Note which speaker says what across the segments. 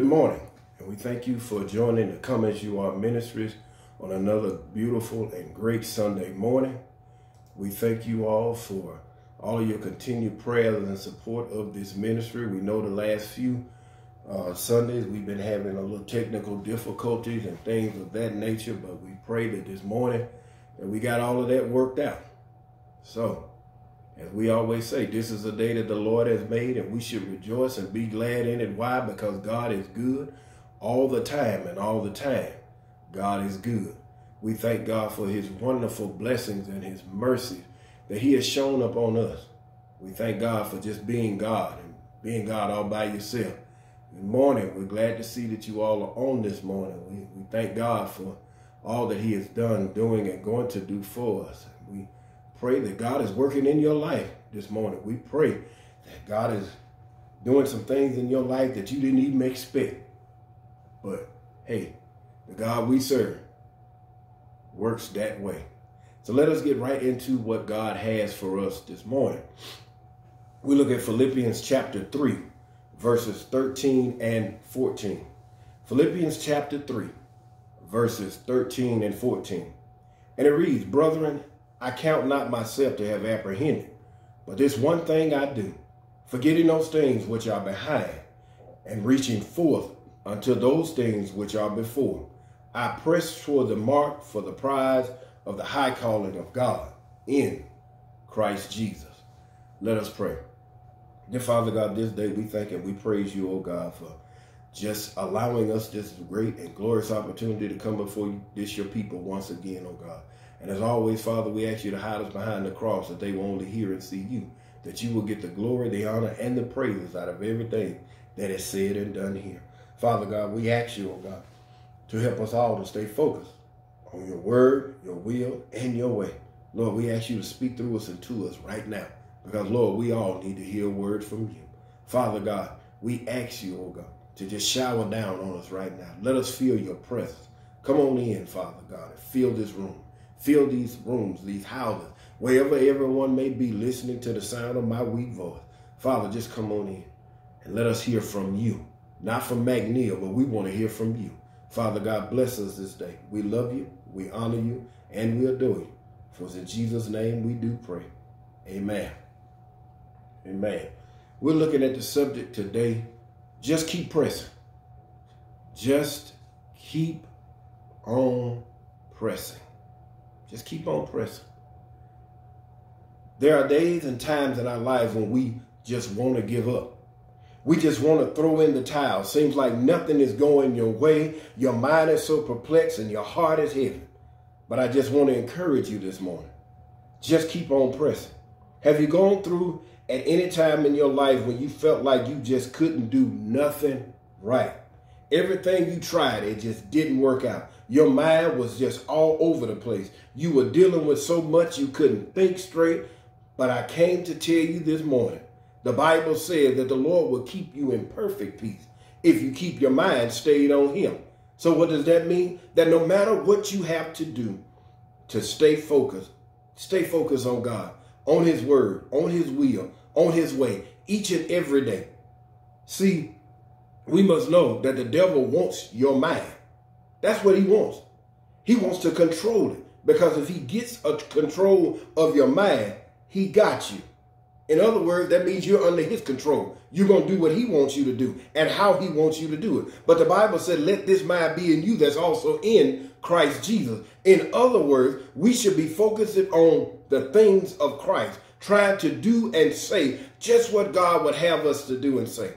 Speaker 1: Good morning, and we thank you for joining the Come As You Are Ministries on another beautiful and great Sunday morning. We thank you all for all of your continued prayers and support of this ministry. We know the last few uh, Sundays we've been having a little technical difficulties and things of that nature, but we pray that this morning that we got all of that worked out. So, as we always say, this is a day that the Lord has made, and we should rejoice and be glad in it. Why? Because God is good all the time, and all the time, God is good. We thank God for his wonderful blessings and his mercy that he has shown upon us. We thank God for just being God and being God all by yourself. Good morning. We're glad to see that you all are on this morning. We, we thank God for all that he has done, doing, and going to do for us. We pray that God is working in your life this morning. We pray that God is doing some things in your life that you didn't even expect. But hey, the God we serve works that way. So let us get right into what God has for us this morning. We look at Philippians chapter 3, verses 13 and 14. Philippians chapter 3, verses 13 and 14. And it reads, Brethren, I count not myself to have apprehended, but this one thing I do, forgetting those things which are behind, and reaching forth unto those things which are before. I press toward the mark for the prize of the high calling of God in Christ Jesus. Let us pray. Dear Father God, this day we thank and we praise you, oh God, for just allowing us this great and glorious opportunity to come before you, this your people once again, oh God. And as always, Father, we ask you to hide us behind the cross that they will only hear and see you, that you will get the glory, the honor, and the praises out of everything that is said and done here. Father God, we ask you, oh God, to help us all to stay focused on your word, your will, and your way. Lord, we ask you to speak through us and to us right now, because, Lord, we all need to hear a word from you. Father God, we ask you, oh God, to just shower down on us right now. Let us feel your presence. Come on in, Father God, and fill this room. Fill these rooms, these houses, wherever everyone may be listening to the sound of my weak voice. Father, just come on in and let us hear from you. Not from McNeil, but we want to hear from you. Father God, bless us this day. We love you, we honor you, and we adore you. For it's in Jesus' name we do pray. Amen. Amen. We're looking at the subject today. Just keep pressing. Just keep on pressing. Just keep on pressing. There are days and times in our lives when we just want to give up. We just want to throw in the towel. Seems like nothing is going your way. Your mind is so perplexed and your heart is heavy. But I just want to encourage you this morning. Just keep on pressing. Have you gone through at any time in your life when you felt like you just couldn't do nothing right? Everything you tried, it just didn't work out. Your mind was just all over the place. You were dealing with so much you couldn't think straight. But I came to tell you this morning, the Bible said that the Lord will keep you in perfect peace if you keep your mind stayed on him. So what does that mean? That no matter what you have to do to stay focused, stay focused on God, on his word, on his will, on his way, each and every day. See, we must know that the devil wants your mind. That's what he wants. He wants to control it because if he gets a control of your mind, he got you. In other words, that means you're under his control. You're going to do what he wants you to do and how he wants you to do it. But the Bible said, let this mind be in you that's also in Christ Jesus. In other words, we should be focusing on the things of Christ, trying to do and say just what God would have us to do and say.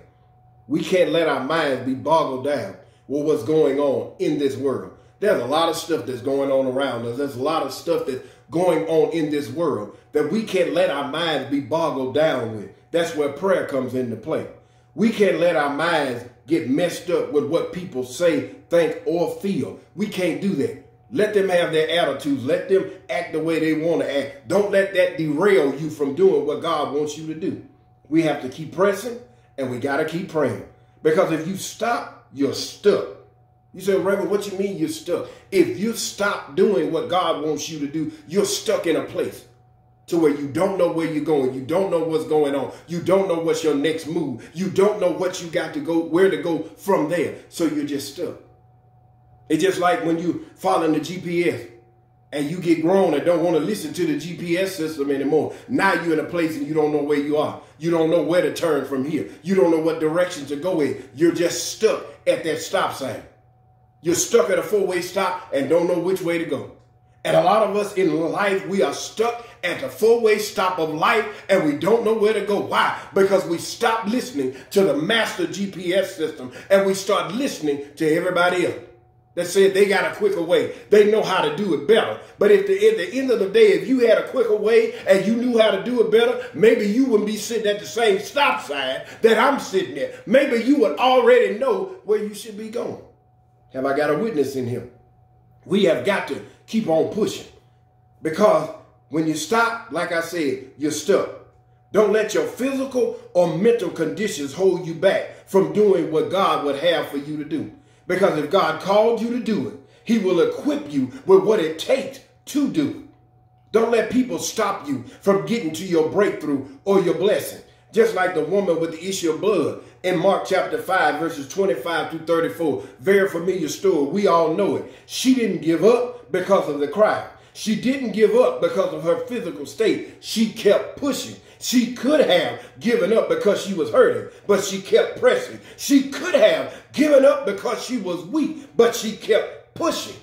Speaker 1: We can't let our minds be boggled down with what's going on in this world. There's a lot of stuff that's going on around us. There's a lot of stuff that's going on in this world that we can't let our minds be boggled down with. That's where prayer comes into play. We can't let our minds get messed up with what people say, think, or feel. We can't do that. Let them have their attitudes. Let them act the way they want to act. Don't let that derail you from doing what God wants you to do. We have to keep pressing and we got to keep praying. Because if you stop, you're stuck. You say, Reverend, what you mean you're stuck? If you stop doing what God wants you to do, you're stuck in a place to where you don't know where you're going. You don't know what's going on. You don't know what's your next move. You don't know what you got to go, where to go from there. So you're just stuck. It's just like when you follow the GPS and you get grown and don't want to listen to the GPS system anymore. Now you're in a place and you don't know where you are. You don't know where to turn from here. You don't know what direction to go in. You're just stuck at that stop sign. You're stuck at a four-way stop and don't know which way to go. And a lot of us in life, we are stuck at the four-way stop of life and we don't know where to go. Why? Because we stop listening to the master GPS system and we start listening to everybody else that said they got a quicker way. They know how to do it better. But if the, at the end of the day, if you had a quicker way and you knew how to do it better, maybe you wouldn't be sitting at the same stop sign that I'm sitting at. Maybe you would already know where you should be going. Have I got a witness in here? We have got to keep on pushing because when you stop, like I said, you're stuck. Don't let your physical or mental conditions hold you back from doing what God would have for you to do. Because if God called you to do it, he will equip you with what it takes to do it. Don't let people stop you from getting to your breakthrough or your blessing. Just like the woman with the issue of blood in Mark chapter 5, verses 25 through 34. Very familiar story. We all know it. She didn't give up because of the crowd. She didn't give up because of her physical state. She kept pushing. She could have given up because she was hurting, but she kept pressing. She could have given up because she was weak, but she kept pushing.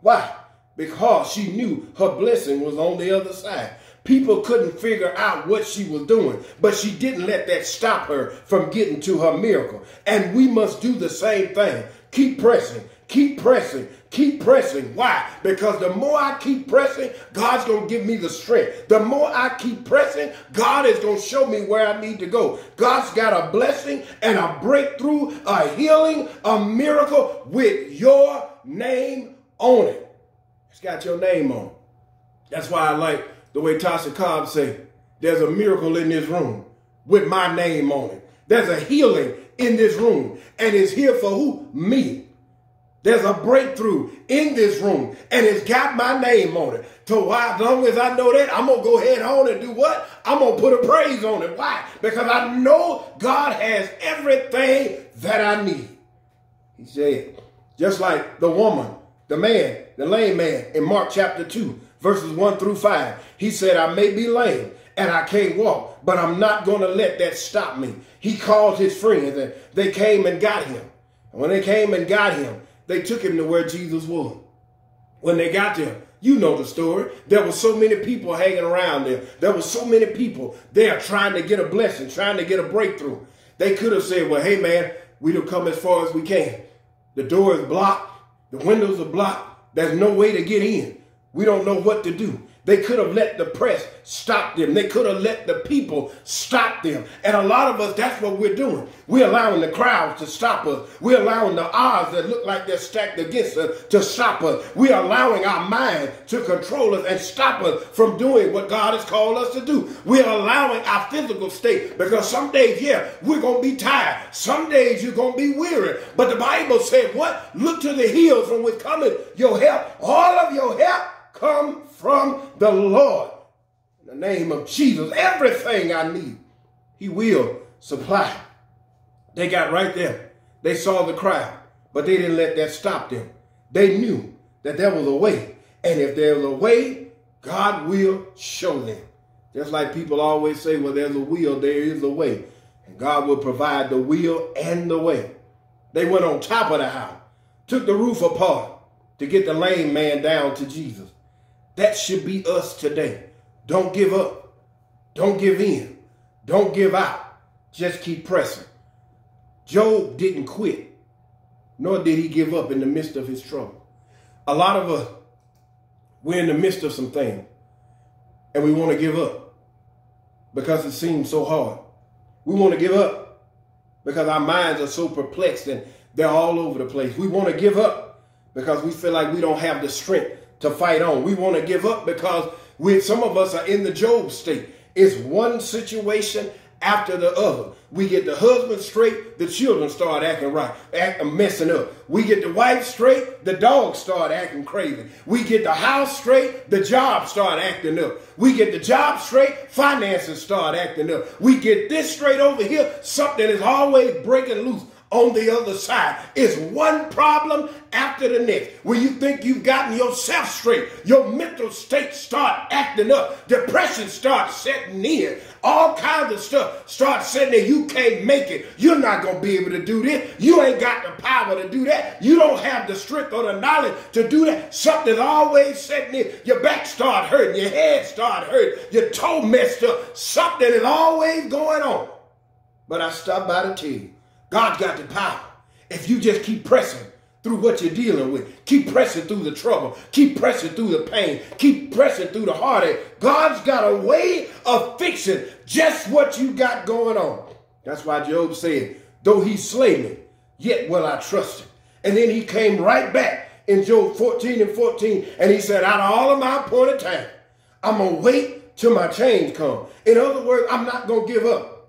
Speaker 1: Why? Because she knew her blessing was on the other side. People couldn't figure out what she was doing, but she didn't let that stop her from getting to her miracle. And we must do the same thing. Keep pressing, keep pressing, Keep pressing. Why? Because the more I keep pressing, God's going to give me the strength. The more I keep pressing, God is going to show me where I need to go. God's got a blessing and a breakthrough, a healing, a miracle with your name on it. It's got your name on it. That's why I like the way Tasha Cobb say, there's a miracle in this room with my name on it. There's a healing in this room and it's here for who? Me. There's a breakthrough in this room and it's got my name on it. So why, as long as I know that, I'm to go ahead on and do what? I'm to put a praise on it. Why? Because I know God has everything that I need. He said, just like the woman, the man, the lame man in Mark chapter 2, verses 1 through 5. He said, I may be lame and I can't walk, but I'm not going to let that stop me. He called his friends and they came and got him. And when they came and got him, they took him to where Jesus was. When they got there, you know the story. There were so many people hanging around there. There were so many people there trying to get a blessing, trying to get a breakthrough. They could have said, well, hey, man, we don't come as far as we can. The door is blocked. The windows are blocked. There's no way to get in. We don't know what to do. They could have let the press stop them. They could have let the people stop them. And a lot of us, that's what we're doing. We're allowing the crowds to stop us. We're allowing the odds that look like they're stacked against us to stop us. We're allowing our mind to control us and stop us from doing what God has called us to do. We're allowing our physical state because some days, yeah, we're going to be tired. Some days you're going to be weary. But the Bible said, what? Look to the hills from which cometh your help. All of your help come from the Lord. In the name of Jesus, everything I need, he will supply. They got right there. They saw the crowd, but they didn't let that stop them. They knew that there was a way. And if there's a way, God will show them. Just like people always say, well, there's a will, there is a way. And God will provide the will and the way. They went on top of the house, took the roof apart to get the lame man down to Jesus. That should be us today. Don't give up. Don't give in. Don't give out. Just keep pressing. Job didn't quit, nor did he give up in the midst of his trouble. A lot of us, we're in the midst of some things, and we want to give up because it seems so hard. We want to give up because our minds are so perplexed and they're all over the place. We want to give up because we feel like we don't have the strength to fight on. We want to give up because we some of us are in the Job state. It's one situation after the other. We get the husband straight, the children start acting right, acting uh, messing up. We get the wife straight, the dog start acting crazy. We get the house straight, the job start acting up. We get the job straight, finances start acting up. We get this straight over here, something is always breaking loose on the other side. It's one problem after the next. When you think you've gotten yourself straight, your mental state start acting up. Depression starts setting in. All kinds of stuff start setting in. You can't make it. You're not going to be able to do this. You ain't got the power to do that. You don't have the strength or the knowledge to do that. Something's always setting in. Your back start hurting. Your head start hurting. Your toe messed up. Something is always going on. But I stopped by to tell you God's got the power. If you just keep pressing through what you're dealing with, keep pressing through the trouble, keep pressing through the pain, keep pressing through the heartache, God's got a way of fixing just what you got going on. That's why Job said, though he slay me, yet will I trust him. And then he came right back in Job 14 and 14, and he said, out of all of my appointed time, I'm going to wait till my change come. In other words, I'm not going to give up.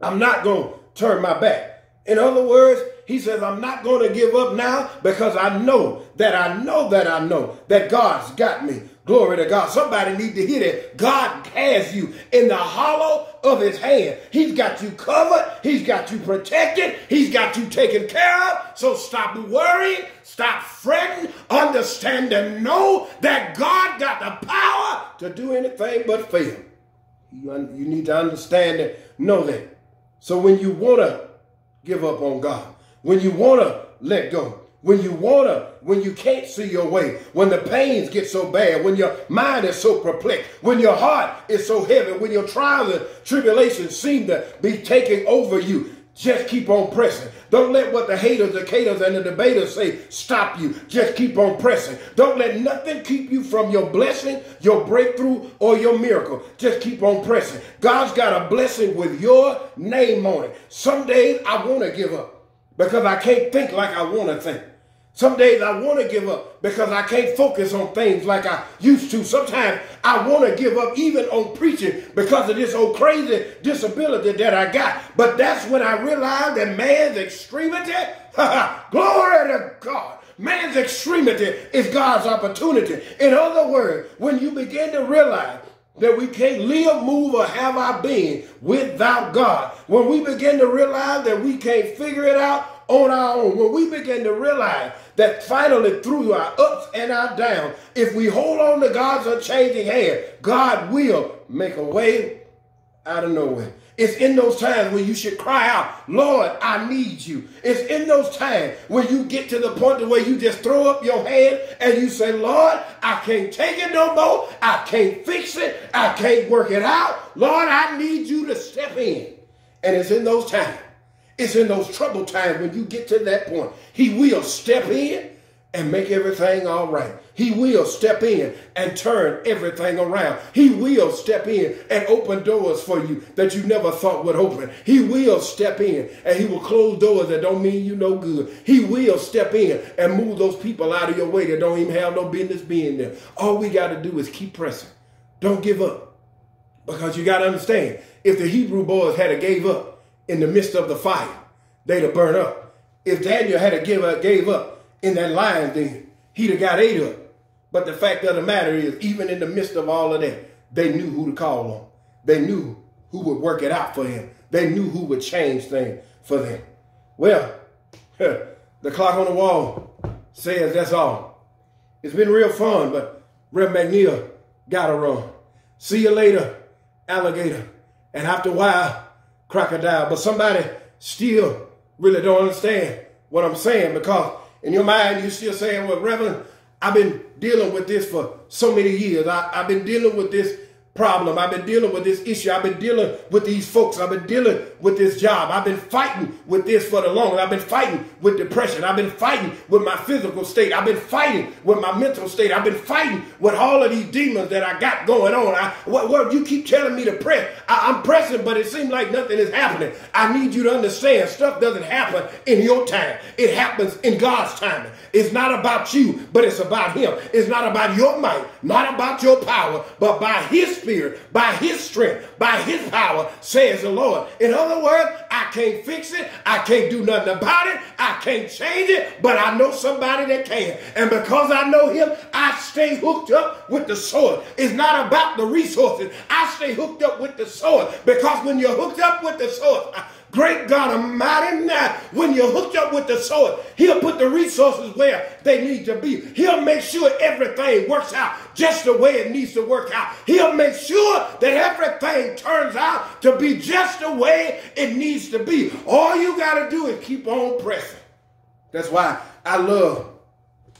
Speaker 1: I'm not going to turn my back. In other words, he says, I'm not going to give up now because I know that I know that I know that God's got me. Glory to God. Somebody need to hear that. God has you in the hollow of his hand. He's got you covered. He's got you protected. He's got you taken care of. So stop worrying. Stop fretting. Understand and know that God got the power to do anything but fail. You, you need to understand that. Know that. So when you want to give up on God, when you want to let go, when you want to, when you can't see your way, when the pains get so bad, when your mind is so perplexed, when your heart is so heavy, when your trials and tribulations seem to be taking over you, just keep on pressing. Don't let what the haters, the caters, and the debaters say stop you. Just keep on pressing. Don't let nothing keep you from your blessing, your breakthrough, or your miracle. Just keep on pressing. God's got a blessing with your name on it. Some days I want to give up because I can't think like I want to think. Some days I want to give up because I can't focus on things like I used to. Sometimes I want to give up even on preaching because of this old crazy disability that I got. But that's when I realized that man's extremity, glory to God, man's extremity is God's opportunity. In other words, when you begin to realize that we can't live, move, or have our being without God, when we begin to realize that we can't figure it out on our own, when we begin to realize that finally through our ups and our downs, if we hold on to God's unchanging hand, God will make a way out of nowhere. It's in those times when you should cry out, Lord, I need you. It's in those times when you get to the point where you just throw up your hand and you say, Lord, I can't take it no more. I can't fix it. I can't work it out. Lord, I need you to step in. And it's in those times it's in those troubled times when you get to that point. He will step in and make everything all right. He will step in and turn everything around. He will step in and open doors for you that you never thought would open. He will step in and he will close doors that don't mean you no good. He will step in and move those people out of your way that don't even have no business being there. All we got to do is keep pressing. Don't give up. Because you got to understand, if the Hebrew boys had a gave up, in the midst of the fire, they'd have burned up. If Daniel had give up, gave up in that lion den, he'd have got ate up. But the fact of the matter is, even in the midst of all of that, they knew who to call on. They knew who would work it out for him. They knew who would change things for them. Well, the clock on the wall says that's all. It's been real fun, but Rev McNeil got to run. See you later, alligator. And after a while, crocodile. But somebody still really don't understand what I'm saying because in your mind you're still saying, well, Reverend, I've been dealing with this for so many years. I, have been dealing with this problem. I've been dealing with this issue. I've been dealing with these folks. I've been dealing with this job. I've been fighting with this for the longest. I've been fighting with depression. I've been fighting with my physical state. I've been fighting with my mental state. I've been fighting with all of these demons that I got going on. I, what, what you keep telling me to press. I, I'm pressing, but it seems like nothing is happening. I need you to understand stuff doesn't happen in your time. It happens in God's timing. It's not about you, but it's about him. It's not about your might, not about your power, but by his spirit, by his strength, by his power, says the Lord. In other words, I can't fix it. I can't do nothing about it. I can't change it, but I know somebody that can. And because I know him, I stay hooked up with the sword. It's not about the resources. I stay hooked up with the sword because when you're hooked up with the sword, Great God Almighty, now when you're hooked up with the sword, He'll put the resources where they need to be. He'll make sure everything works out just the way it needs to work out. He'll make sure that everything turns out to be just the way it needs to be. All you got to do is keep on pressing. That's why I love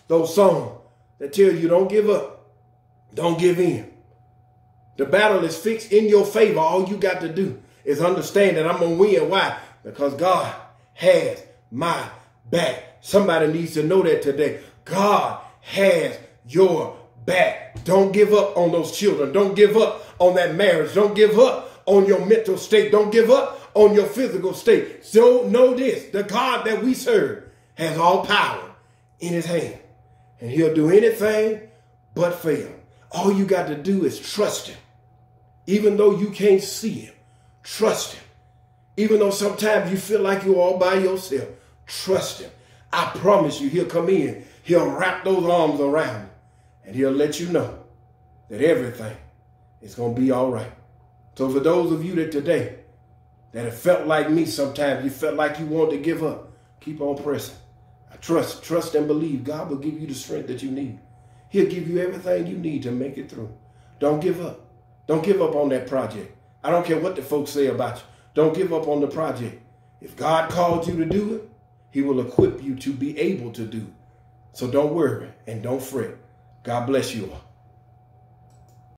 Speaker 1: those songs that tell you don't give up, don't give in. The battle is fixed in your favor. All you got to do is understand that I'm going to win. Why? Because God has my back. Somebody needs to know that today. God has your back. Don't give up on those children. Don't give up on that marriage. Don't give up on your mental state. Don't give up on your physical state. So know this, the God that we serve has all power in his hand. And he'll do anything but fail. All you got to do is trust him. Even though you can't see him, Trust him. Even though sometimes you feel like you're all by yourself, trust him. I promise you, he'll come in, he'll wrap those arms around you, and he'll let you know that everything is going to be all right. So for those of you that today that have felt like me sometimes, you felt like you wanted to give up, keep on pressing. I trust, trust and believe God will give you the strength that you need. He'll give you everything you need to make it through. Don't give up. Don't give up on that project. I don't care what the folks say about you. Don't give up on the project. If God called you to do it, he will equip you to be able to do it. So don't worry and don't fret. God bless you all.